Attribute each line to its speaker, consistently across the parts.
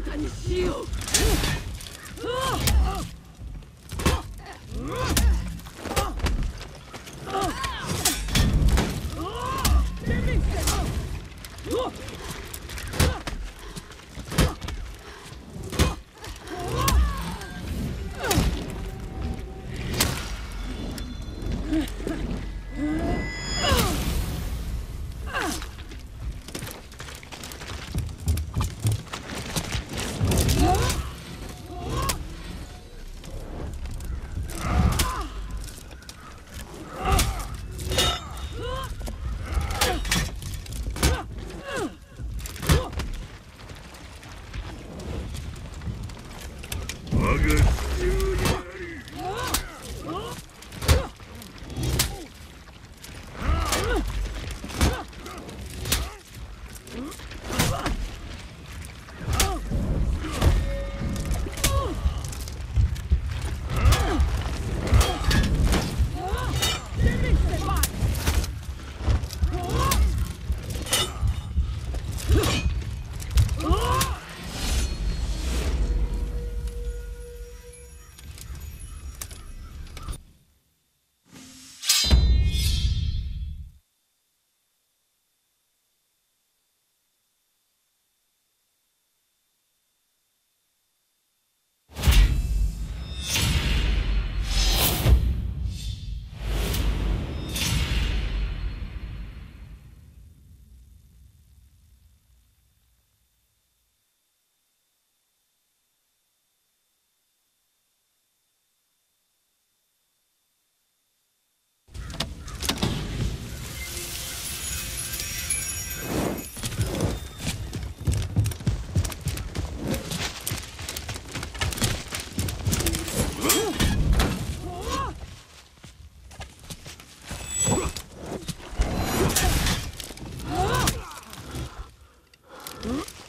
Speaker 1: たにしよう Hmm?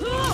Speaker 1: Ugh!